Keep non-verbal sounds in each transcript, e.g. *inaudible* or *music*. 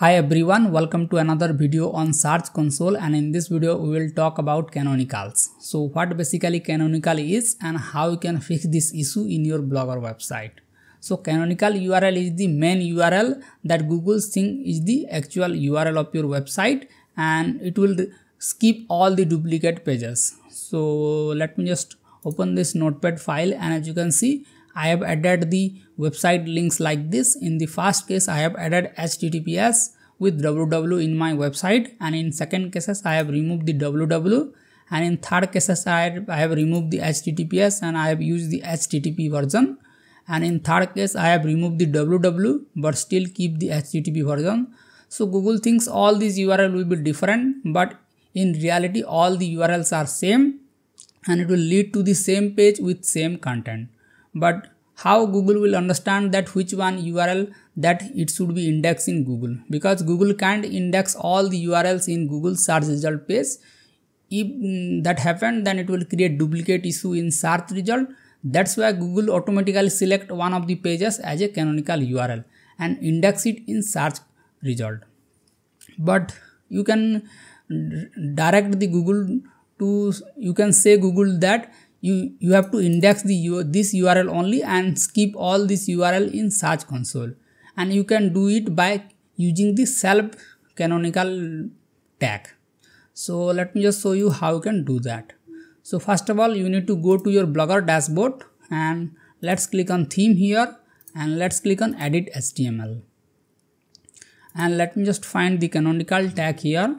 Hi everyone, welcome to another video on Search Console and in this video we will talk about canonicals. So what basically canonical is and how you can *laughs* fix this issue in your blog or website. So canonical URL is the main URL that Google thinks is the actual URL of your website and it will skip all the duplicate pages. So let me just open this notepad file and as you can see I have added the website links like this. In the first case, I have added HTTPS with www in my website. And in second cases, I have removed the www and in third cases, I have, I have removed the HTTPS and I have used the HTTP version. And in third case, I have removed the www but still keep the HTTP version. So Google thinks all these URL will be different but in reality all the URLs are same. And it will lead to the same page with same content but how Google will understand that which one URL that it should be indexed in Google because Google can't index all the URLs in Google search result page. If mm, that happened then it will create duplicate issue in search result. That's why Google automatically select one of the pages as a canonical URL and index it in search result. But you can direct the Google to you can say Google that you you have to index the this url only and skip all this url in search console. And you can do it by using the self canonical tag. So let me just show you how you can do that. So first of all you need to go to your blogger dashboard and let's click on theme here and let's click on edit html and let me just find the canonical tag here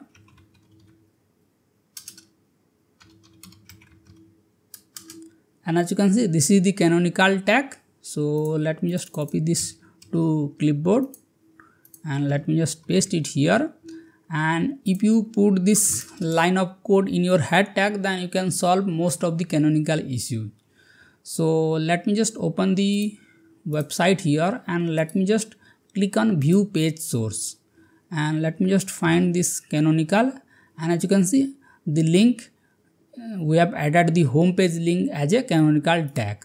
and as you can see this is the canonical tag. So let me just copy this to clipboard. And let me just paste it here. And if you put this line of code in your head tag then you can solve most of the canonical issue. So let me just open the website here and let me just click on view page source. And let me just find this canonical. And as you can see the link we have added the home page link as a canonical tag.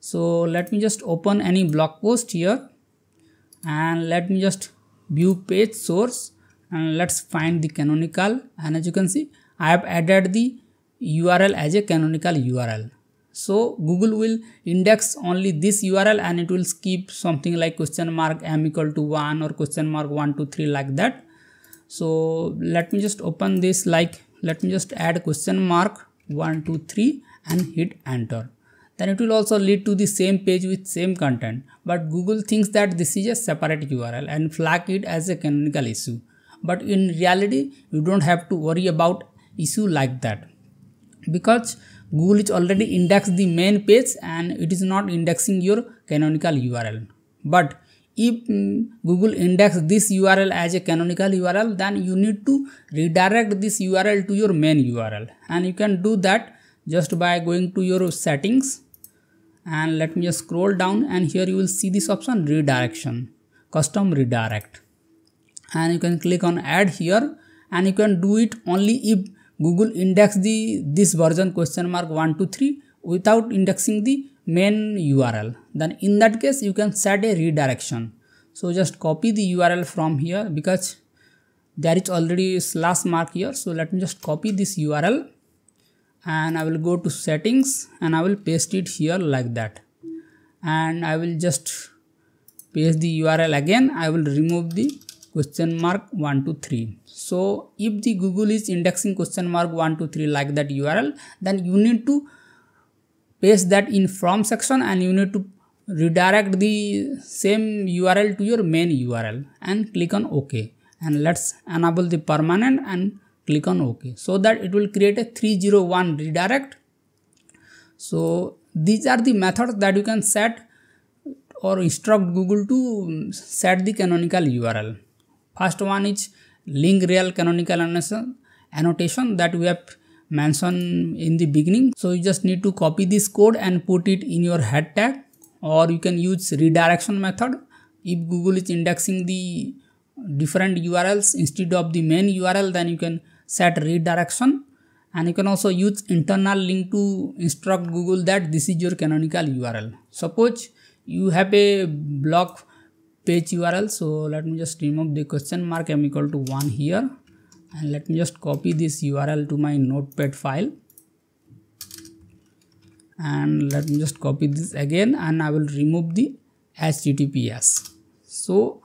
So let me just open any blog post here and let me just view page source and let's find the canonical. And as you can see i have added the url as a canonical url so google will index only this url and it will skip something like question mark m equal to 1 or question mark 1 to 3 like that. So let me just open this like let me just add question mark 1 2 3 and hit enter. Then it will also lead to the same page with same content. But google thinks that this is a separate url and flag it as a canonical issue. But in reality you don't have to worry about issue like that. Because google is already indexed the main page and it is not indexing your canonical url but if um, google index this url as a canonical url then you need to redirect this url to your main url and you can do that just by going to your settings. And let me just scroll down and here you will see this option redirection custom redirect. And you can click on add here and you can do it only if google index the this version question mark 1 to 3 without indexing the main URL then in that case you can set a redirection. So just copy the URL from here because there is already slash mark here. So let me just copy this URL and I will go to settings and I will paste it here like that. And I will just paste the URL again. I will remove the question mark 1 to 3 so if the Google is indexing question mark 1 to 3 like that URL then you need to paste that in from section and you need to redirect the same url to your main url and click on ok. And let's enable the permanent and click on ok. So that it will create a 301 redirect. So these are the methods that you can set or instruct google to set the canonical url first one is link rel canonical annotation that we have mentioned in the beginning. So you just need to copy this code and put it in your head tag or you can use redirection method. If google is indexing the different urls instead of the main url then you can set redirection. And you can also use internal link to instruct google that this is your canonical url suppose you have a blog page url so let me just remove the question mark m equal to 1 here. And let me just copy this url to my notepad file and let me just copy this again and i will remove the https so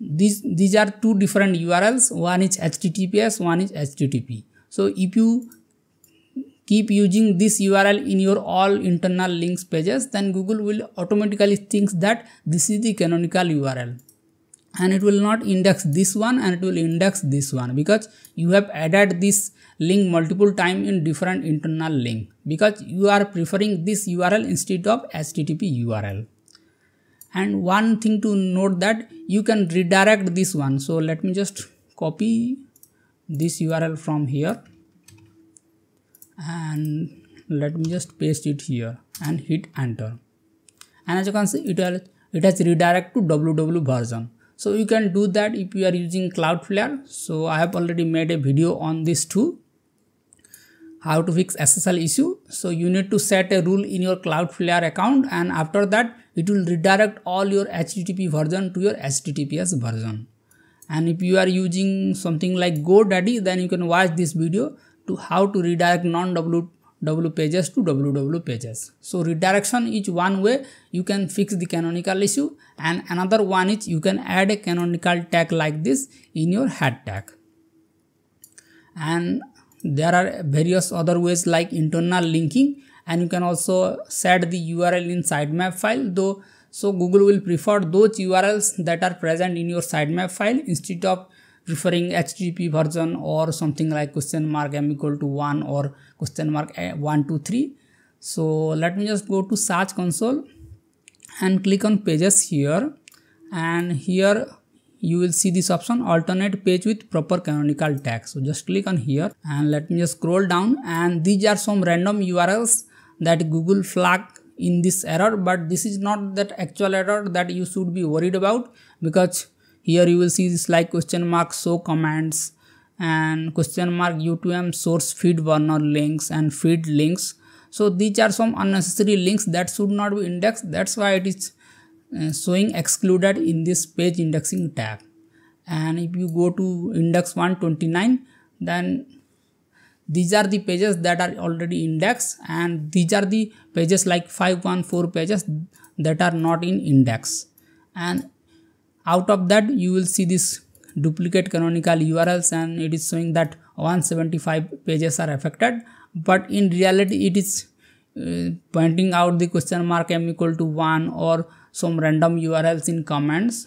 these these are two different urls one is https one is http so if you keep using this url in your all internal links pages then google will automatically thinks that this is the canonical url and it will not index this one and it will index this one because you have added this link multiple time in different internal link. Because you are preferring this url instead of http url and one thing to note that you can redirect this one. So let me just copy this url from here. And let me just paste it here and hit enter. And as you can see it has it has redirect to www version so you can do that if you are using cloudflare. So i have already made a video on this too how to fix ssl issue. So you need to set a rule in your cloudflare account and after that it will redirect all your http version to your https version. And if you are using something like godaddy then you can watch this video to how to redirect non-ww pages to ww pages. So redirection is one way you can fix the canonical issue and another one is you can add a canonical tag like this in your head tag. And there are various other ways like internal linking and you can also set the URL in sitemap file though so Google will prefer those URLs that are present in your sitemap file instead of preferring HTTP version or something like question mark m equal to 1 or question mark eh, 1 to 3 so let me just go to search console and click on pages here. And here you will see this option alternate page with proper canonical tag so just click on here and let me just scroll down. And these are some random urls that google flag in this error but this is not that actual error that you should be worried about because here you will see this like question mark show commands and question mark utm source feed burner links and feed links. So these are some unnecessary links that should not be indexed. That's why it is uh, showing excluded in this page indexing tab. And if you go to index 129 then these are the pages that are already indexed and these are the pages like 514 pages that are not in index. And out of that you will see this duplicate canonical urls and it is showing that 175 pages are affected. But in reality it is uh, pointing out the question mark m equal to 1 or some random urls in comments.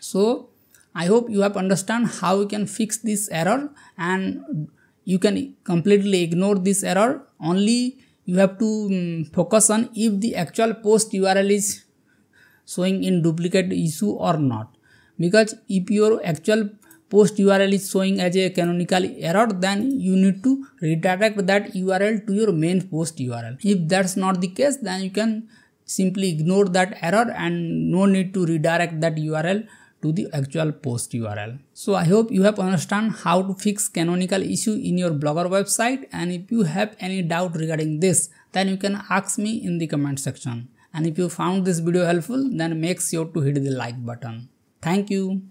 So i hope you have understand how you can fix this error and you can completely ignore this error. Only you have to um, focus on if the actual post url is showing in duplicate issue or not. Because if your actual post url is showing as a canonical error then you need to redirect that url to your main post url if that's not the case then you can simply ignore that error and no need to redirect that url to the actual post url so i hope you have understand how to fix canonical issue in your blogger website. And if you have any doubt regarding this then you can ask me in the comment section and if you found this video helpful then make sure to hit the like button. Thank you